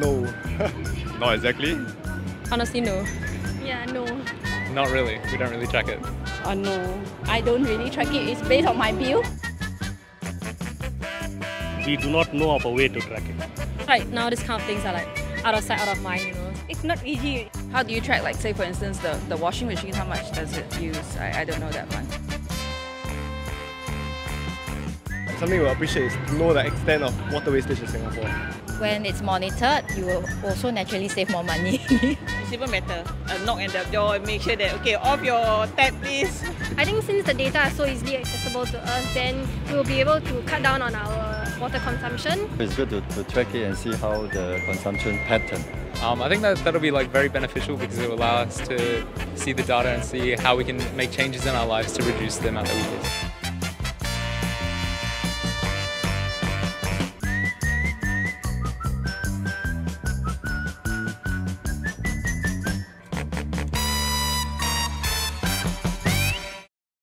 No. Not exactly. Honestly, no. Yeah, no. Not really. We don't really track it. Uh, no, I don't really track it. It's based on my bill. We do not know of a way to track it. Right now, these kind of things are like out of sight, out of mind, you know. It's not easy. How do you track, like, say, for instance, the, the washing machine? How much does it use? I, I don't know that one. Something we appreciate is to know the extent of water wastage in Singapore. When it's monitored, you will also naturally save more money. It's even better. Uh, knock at the door and make sure that, okay, off your tap, please. I think since the data is so easily accessible to us, then we will be able to cut down on our water consumption. It's good to, to track it and see how the consumption pattern. Um, I think that that'll be like very beneficial because it will allow us to see the data and see how we can make changes in our lives to reduce the amount that we use.